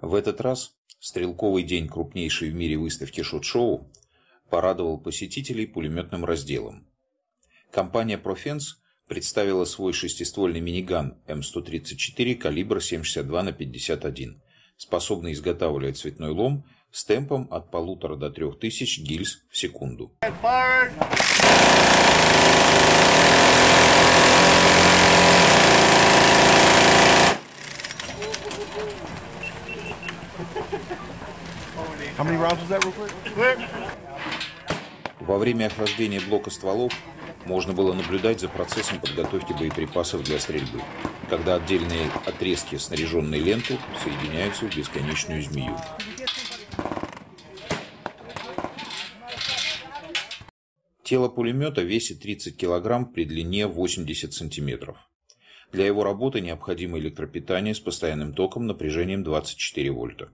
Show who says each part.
Speaker 1: В этот раз стрелковый день крупнейшей в мире выставки шот-шоу порадовал посетителей пулеметным разделом. Компания Profens представила свой шестиствольный миниган М134 калибра 7,62 на 51, способный изготавливать цветной лом с темпом от полутора до трех тысяч гильз в секунду. Во время охлаждения блока стволов можно было наблюдать за процессом подготовки боеприпасов для стрельбы, когда отдельные отрезки, снаряженные ленты, соединяются в бесконечную змею. Тело пулемета весит 30 кг при длине 80 см. Для его работы необходимо электропитание с постоянным током напряжением 24 вольта.